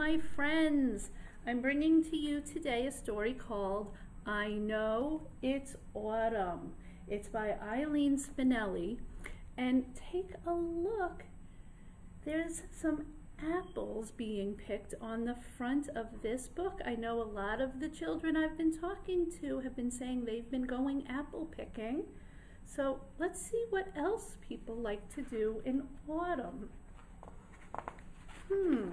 my friends. I'm bringing to you today a story called I Know It's Autumn. It's by Eileen Spinelli. And take a look. There's some apples being picked on the front of this book. I know a lot of the children I've been talking to have been saying they've been going apple picking. So let's see what else people like to do in autumn. Hmm.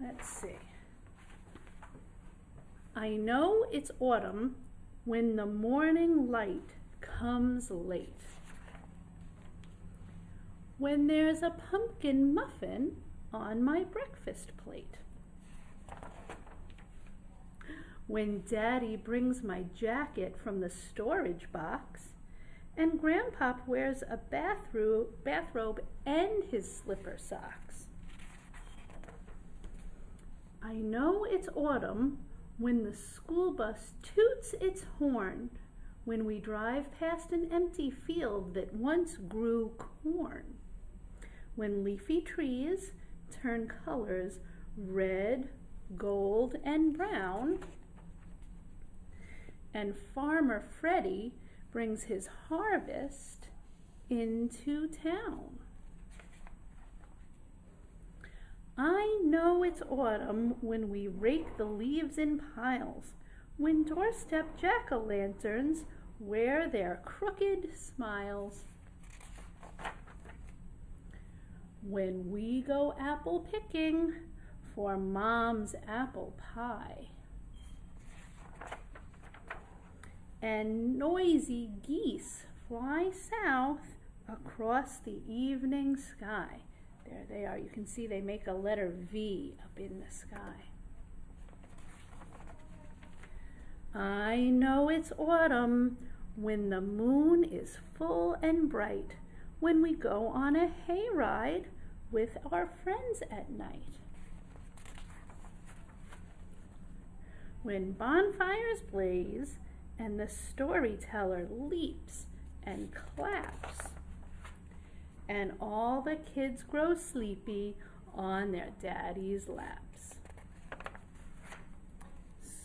Let's see. I know it's autumn when the morning light comes late. When there's a pumpkin muffin on my breakfast plate. When Daddy brings my jacket from the storage box and Grandpa wears a bathrobe, bathrobe and his slipper socks. I know it's autumn when the school bus toots its horn when we drive past an empty field that once grew corn. When leafy trees turn colors red, gold, and brown, and Farmer Freddie brings his harvest into town. I know it's autumn when we rake the leaves in piles, when doorstep jack-o'-lanterns wear their crooked smiles. When we go apple picking for mom's apple pie. And noisy geese fly south across the evening sky. There they are. You can see they make a letter V up in the sky. I know it's autumn when the moon is full and bright, when we go on a hayride with our friends at night. When bonfires blaze and the storyteller leaps and claps and all the kids grow sleepy on their daddy's laps.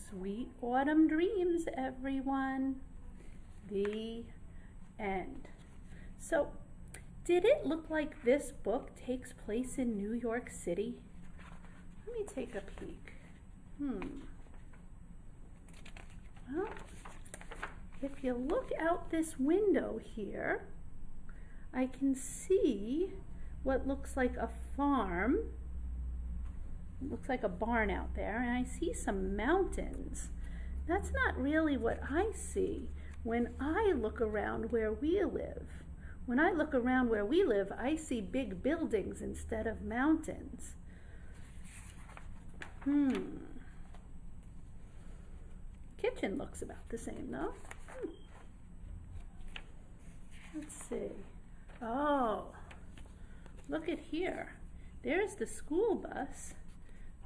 Sweet autumn dreams, everyone. The end. So, did it look like this book takes place in New York City? Let me take a peek. Hmm. Well, if you look out this window here, I can see what looks like a farm. It looks like a barn out there, and I see some mountains. That's not really what I see when I look around where we live. When I look around where we live, I see big buildings instead of mountains. Hmm. Kitchen looks about the same though. Hmm. Let's see. Oh, look at here. There's the school bus.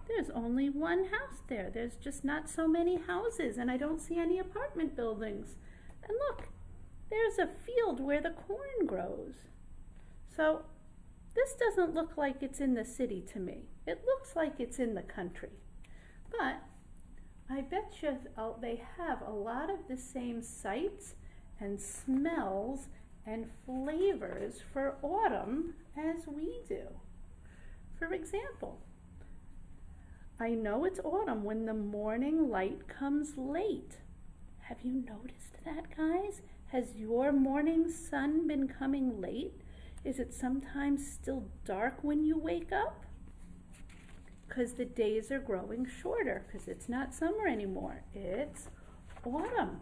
There's only one house there. There's just not so many houses, and I don't see any apartment buildings. And look, there's a field where the corn grows. So this doesn't look like it's in the city to me. It looks like it's in the country. But I bet you oh, they have a lot of the same sights and smells and flavors for autumn as we do. For example, I know it's autumn when the morning light comes late. Have you noticed that, guys? Has your morning sun been coming late? Is it sometimes still dark when you wake up? Because the days are growing shorter because it's not summer anymore. It's autumn.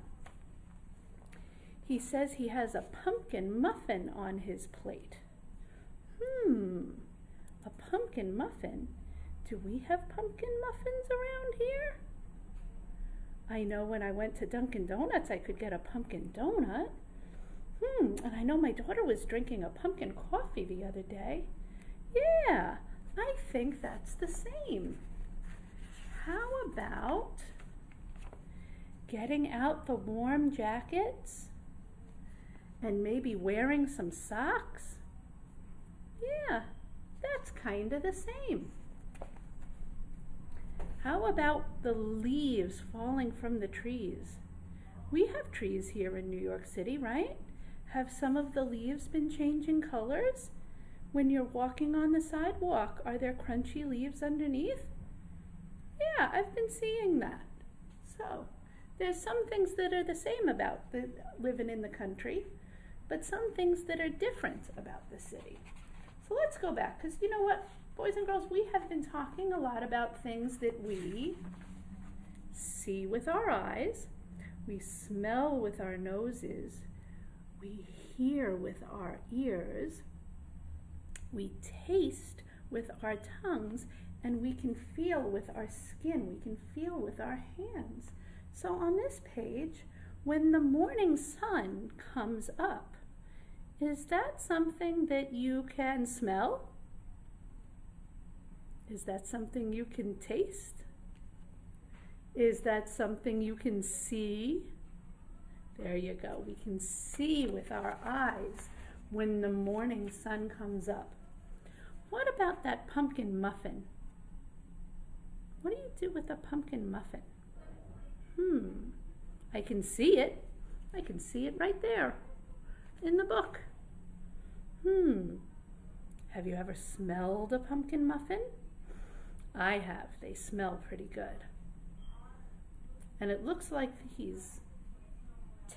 He says he has a pumpkin muffin on his plate. Hmm, a pumpkin muffin? Do we have pumpkin muffins around here? I know when I went to Dunkin' Donuts I could get a pumpkin donut. Hmm, and I know my daughter was drinking a pumpkin coffee the other day. Yeah, I think that's the same. How about getting out the warm jackets and maybe wearing some socks? Yeah, That's kind of the same. How about the leaves falling from the trees? We have trees here in New York City, right? Have some of the leaves been changing colors? When you're walking on the sidewalk, are there crunchy leaves underneath? Yeah, I've been seeing that. So, there's some things that are the same about the, living in the country, but some things that are different about the city. So let's go back, because you know what, boys and girls, we have been talking a lot about things that we see with our eyes, we smell with our noses, we hear with our ears, we taste with our tongues, and we can feel with our skin, we can feel with our hands. So on this page, when the morning sun comes up, is that something that you can smell? Is that something you can taste? Is that something you can see? There you go. We can see with our eyes when the morning sun comes up. What about that pumpkin muffin? What do you do with a pumpkin muffin? Hmm, I can see it. I can see it right there in the book. Hmm, have you ever smelled a pumpkin muffin? I have. They smell pretty good. And it looks like he's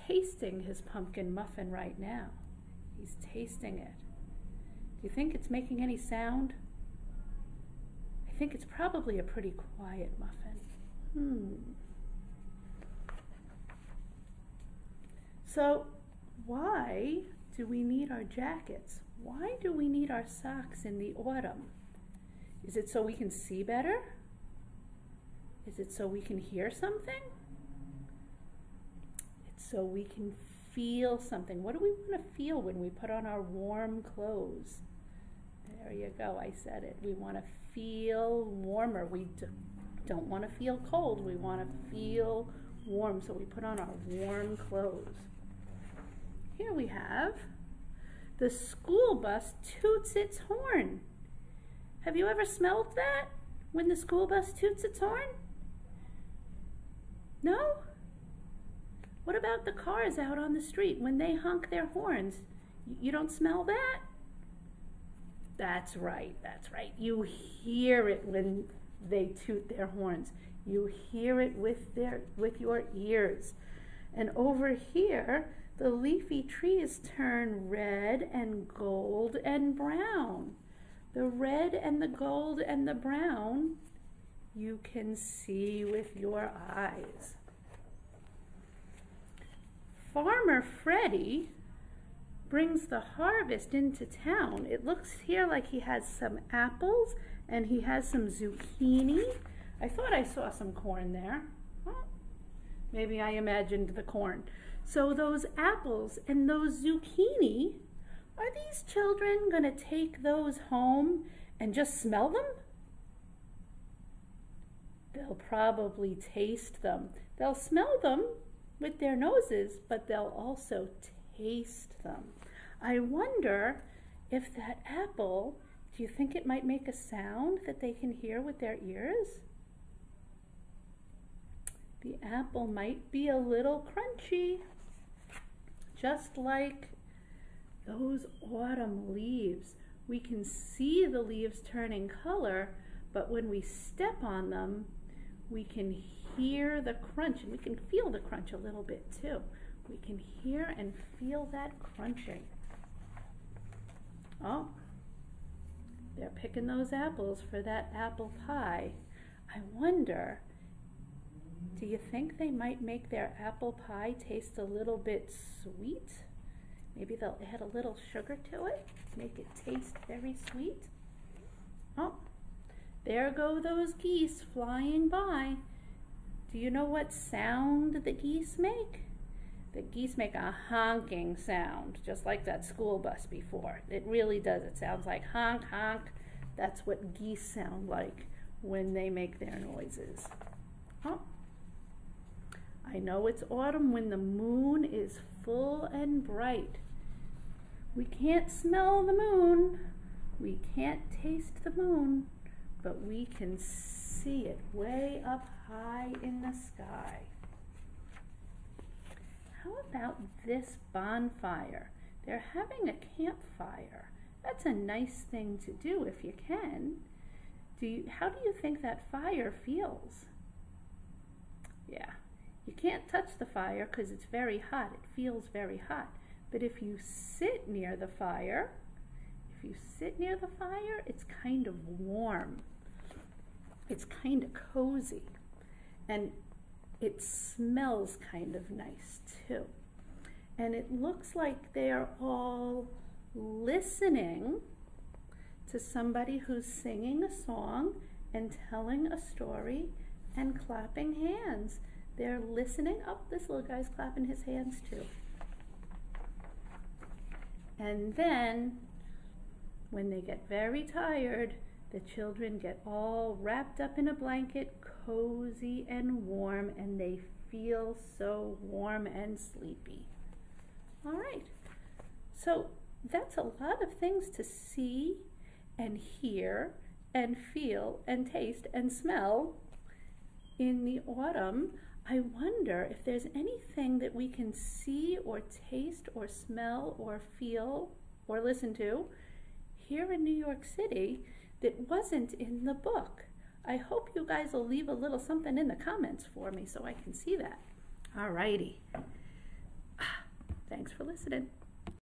tasting his pumpkin muffin right now. He's tasting it. Do you think it's making any sound? I think it's probably a pretty quiet muffin. Hmm. So why do we need our jackets? Why do we need our socks in the autumn? Is it so we can see better? Is it so we can hear something? It's so we can feel something. What do we want to feel when we put on our warm clothes? There you go, I said it. We want to feel warmer. We don't want to feel cold. We want to feel warm, so we put on our warm clothes. Here we have the school bus toots its horn. Have you ever smelled that when the school bus toots its horn? No? What about the cars out on the street when they honk their horns? You don't smell that? That's right, that's right. You hear it when they toot their horns. You hear it with their with your ears. And over here, the leafy trees turn red and gold and brown. The red and the gold and the brown you can see with your eyes. Farmer Freddie brings the harvest into town. It looks here like he has some apples and he has some zucchini. I thought I saw some corn there. Well, maybe I imagined the corn. So those apples and those zucchini, are these children going to take those home and just smell them? They'll probably taste them. They'll smell them with their noses, but they'll also taste them. I wonder if that apple, do you think it might make a sound that they can hear with their ears? The apple might be a little crunchy just like those autumn leaves. We can see the leaves turning color, but when we step on them, we can hear the crunch, and we can feel the crunch a little bit too. We can hear and feel that crunching. Oh, they're picking those apples for that apple pie. I wonder do you think they might make their apple pie taste a little bit sweet? Maybe they'll add a little sugar to it, make it taste very sweet. Oh, there go those geese flying by. Do you know what sound the geese make? The geese make a honking sound, just like that school bus before. It really does. It sounds like honk, honk. That's what geese sound like when they make their noises. Oh, I know it's autumn when the moon is full and bright. We can't smell the moon, We can't taste the moon, but we can see it way up high in the sky. How about this bonfire? They're having a campfire. That's a nice thing to do if you can. Do you, how do you think that fire feels? Yeah, you can't touch the fire because it's very hot. It feels very hot. But if you sit near the fire, if you sit near the fire, it's kind of warm. It's kind of cozy. And it smells kind of nice too. And it looks like they're all listening to somebody who's singing a song and telling a story and clapping hands. They're listening. Oh, this little guy's clapping his hands too. And then, when they get very tired, the children get all wrapped up in a blanket, cozy and warm, and they feel so warm and sleepy. All right, so that's a lot of things to see and hear and feel and taste and smell in the autumn. I wonder if there's anything that we can see or taste or smell or feel or listen to here in New York City that wasn't in the book. I hope you guys will leave a little something in the comments for me so I can see that. All righty. Thanks for listening.